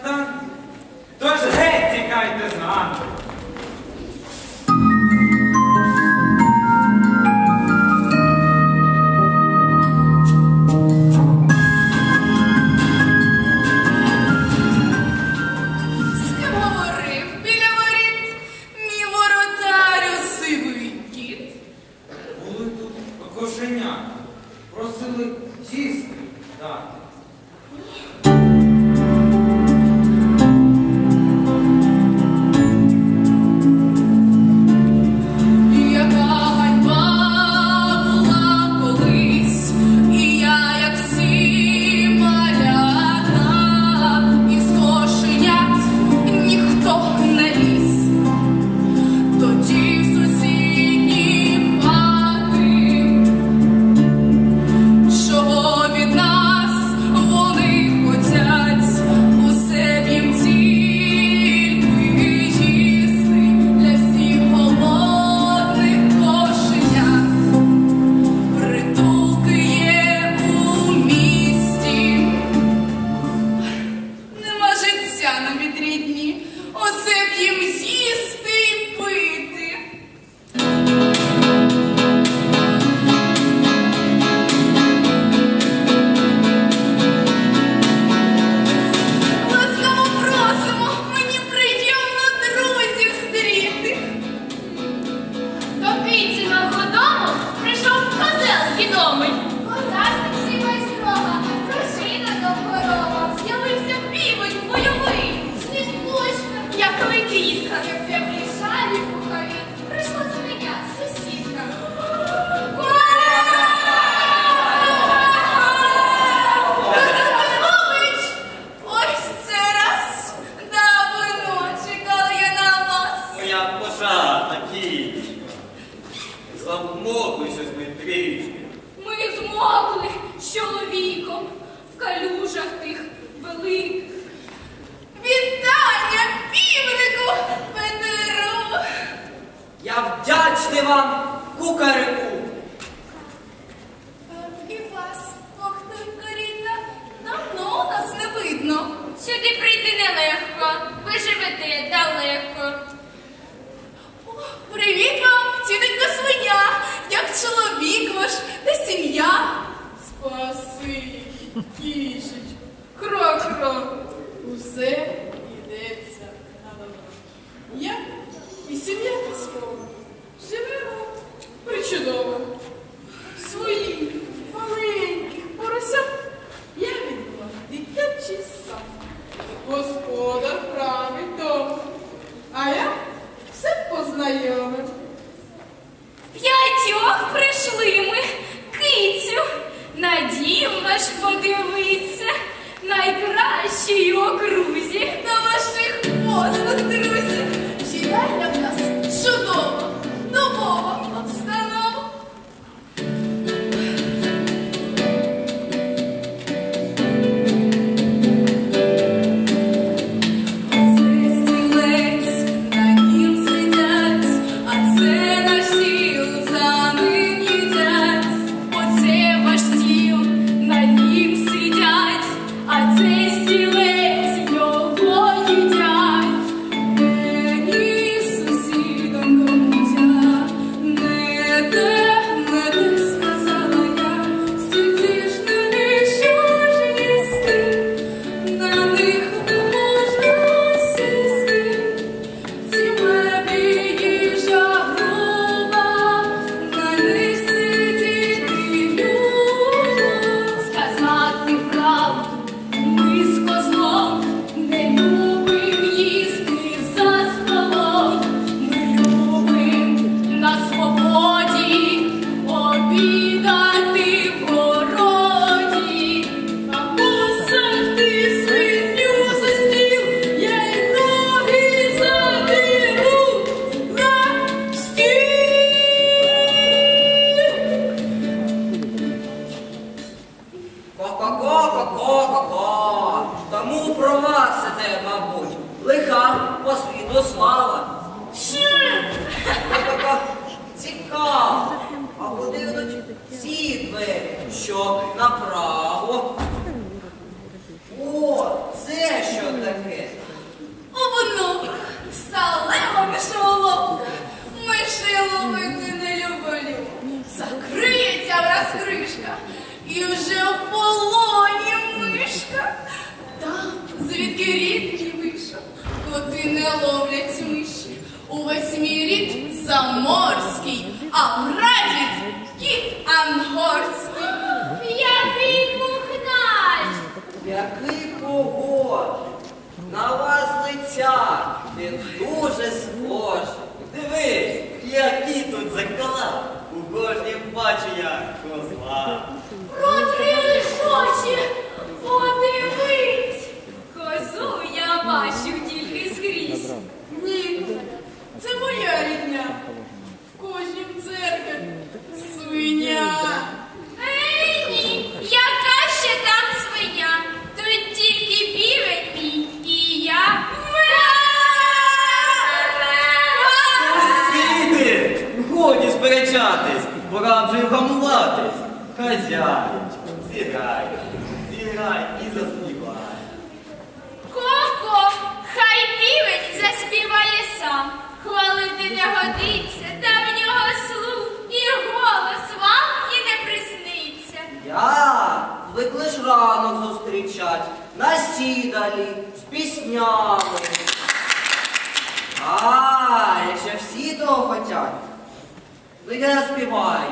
Tämä on se rätt, jag kan. Ці двері? Що направо? О, це що таке? Обновка, сталева мишоловка. Миші ловити не люблю. Закриється враз кришка. І вже в полоні мишка. Там, звідки рід і вийшов, коти не ловлять миші. Увесь мій рід заморський, а прадід кіт ангорський. Який пухнач! Який погод! На вас лиця! Він дуже схожий. Дивись, які тут закала. У кожнім бачу я козла. Відкрили очі, подивись! Козу я бачу тільки скрізь. Ні, це моя рідня. В кожнім церкві свиня. Ей, ні, яка ще там свиня? Тут тільки півень мій і я. Сіди! Годі сперечатись, пора вже вгамуватись. Хазяїнчик, зіграй, зіграй і заспівай. Ко-ко, хай півень заспіває сам. Годиться, та в нього слух і голос вам і не присниться. Я звик лиш ранок зустрічать на сідалі з піснями. А, якщо всі того хотять, то я співаю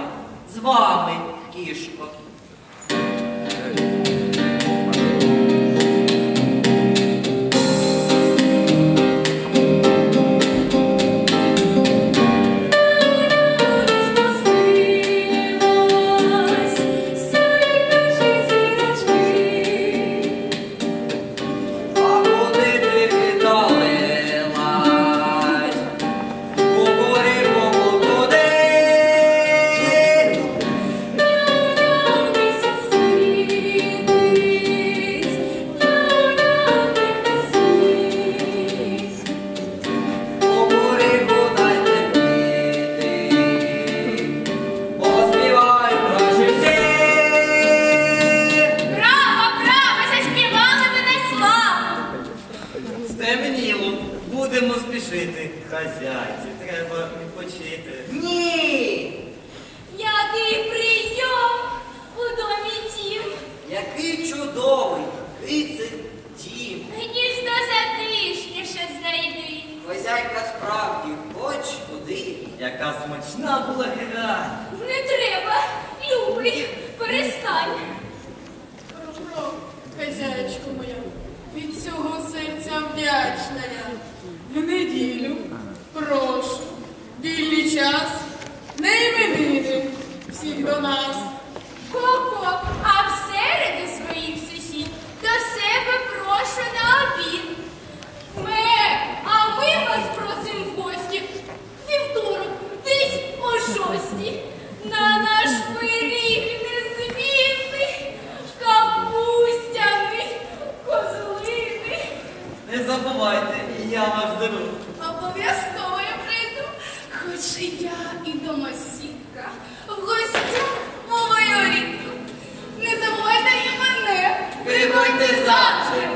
з вами, кішко. Хазяйка справді, хоч куди. Яка смачна була гра. Не треба, любий, перестань. Рубро, хазяєчко моя, від цього серця вдячна я. В неділю, прошу, вільний час, не іменини всіх до нас. Коко, забувайте, я вас беру. Обов'язково я прийду, хоч і я і домосідка, в гостях мовою рідку. Не забувайте і мене. Приходьте завжди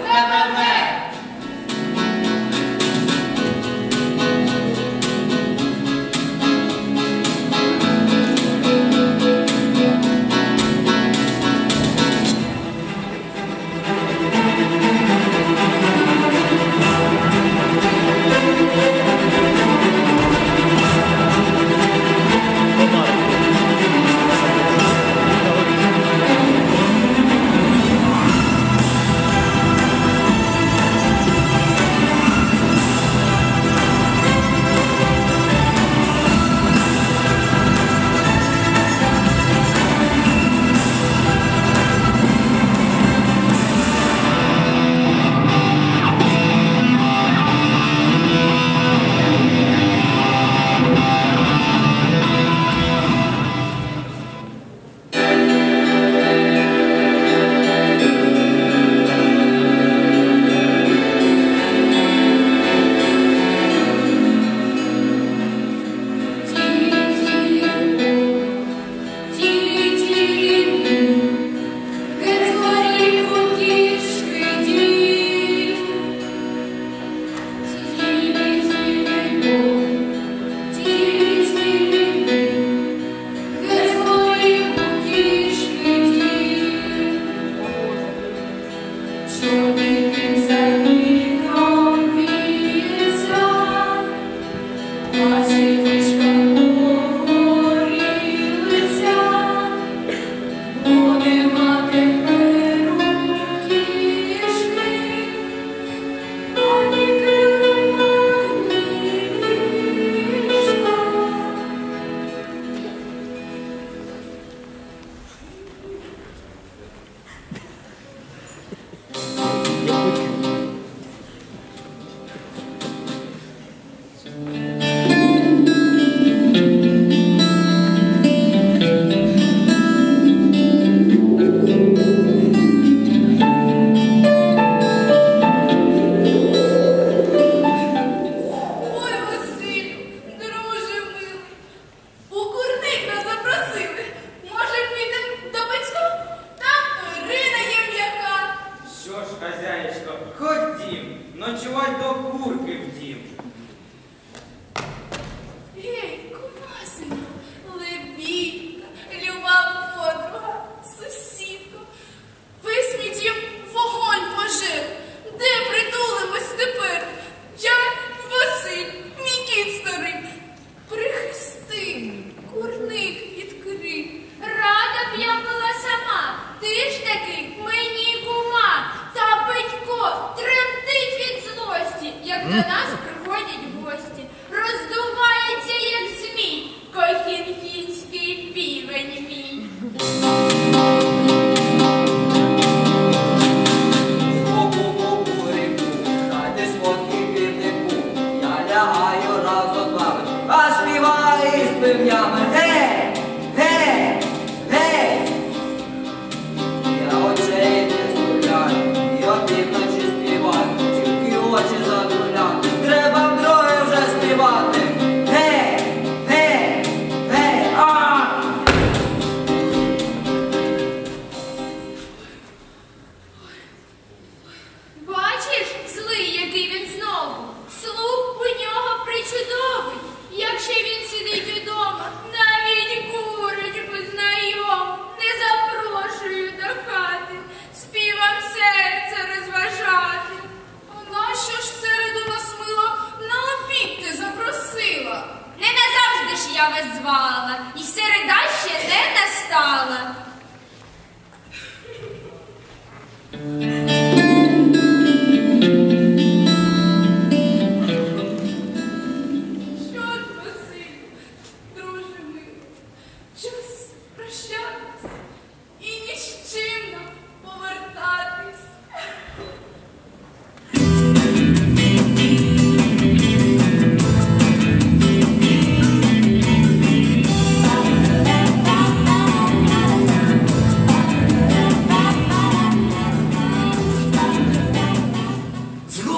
William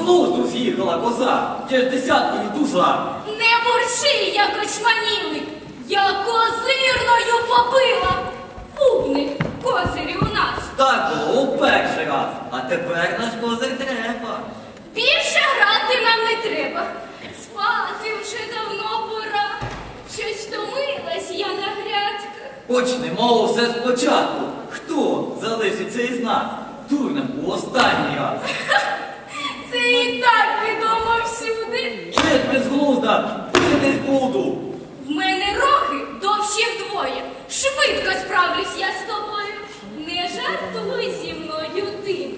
глузду з'їхала коза, де ж десятки від туза. Не бурши, як кочманілик, я козирною побила. Бубник, козирі у нас. Так було у перший раз, а тепер наш козир треба. Більше грати нам не треба. Спати вже давно пора. Щось втомилась я на грядках. Почнемо все спочатку. Хто залишиться із нас? Дурним у останній раз. Ти і так відомо всюди. Чуть безглузда, десь буду. В мене рохи довші вдвоє. Швидко справлюсь я з тобою. Не жартуй зі мною ти.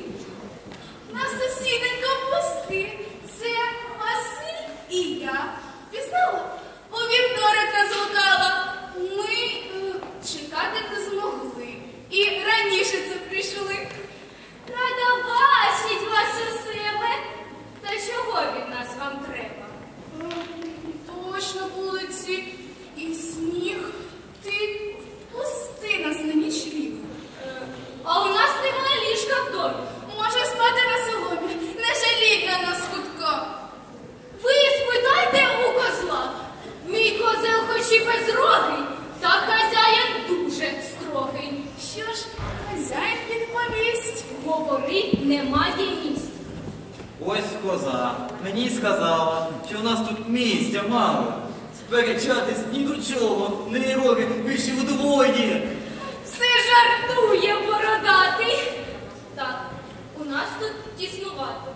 немає місць. Ось коза. Мені сказала, що в нас тут місця мало. Сперечатись ні до чого, не роки більше вдвоє. Все жартує бородатий. Так, у нас тут тіснувато.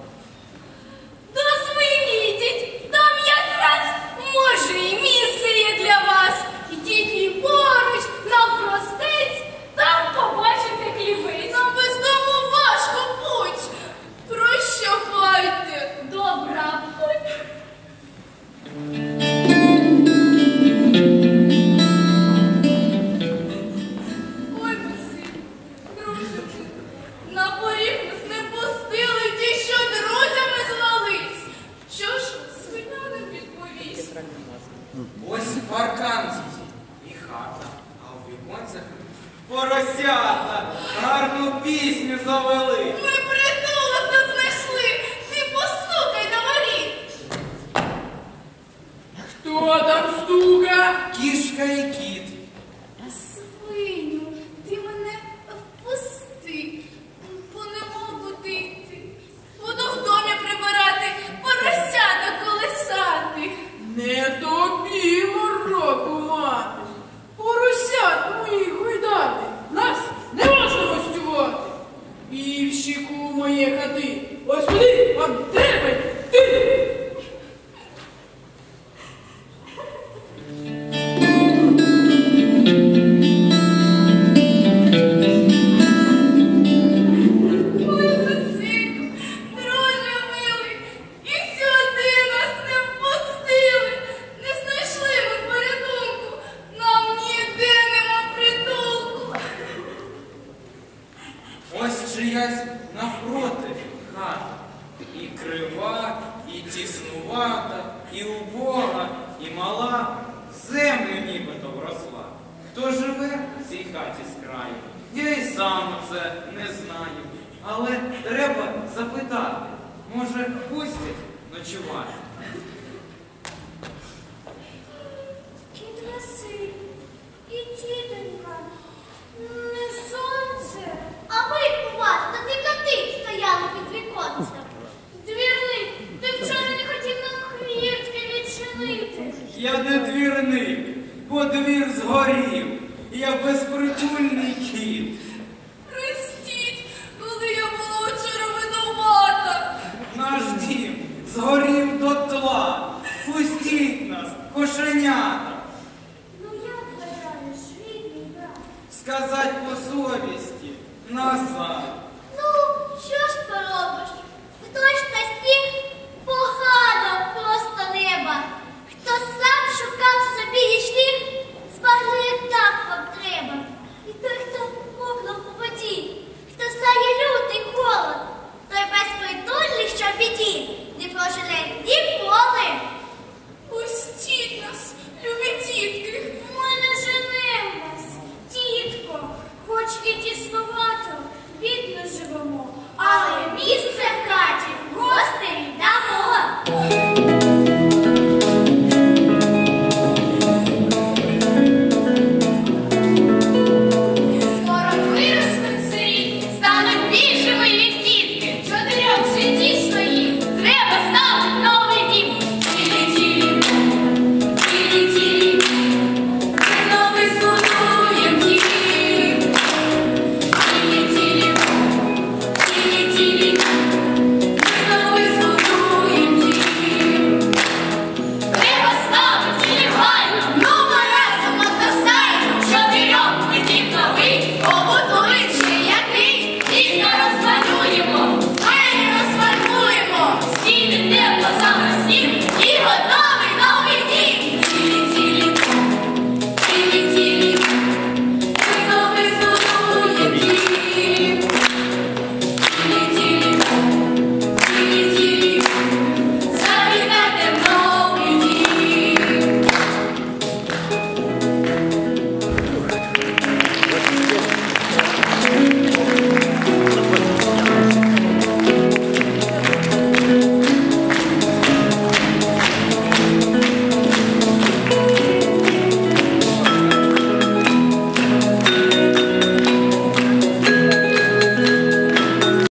цій хаті з краю. Я і сам це не знаю. Але треба запитати, може, пустять ночувати. нас кошенята. Ну я вважаєш, рідний брат? Сказать по совісті назад. Ну, що ж поробиш? Хто ж на настиг погано просто неба. Хто сам шукав собі нічних, збагли так вам треба. І той, хто мокнув по воді, хто знає лютий холод, той без безпритульний, що в біді, не проживе ні. Namaste.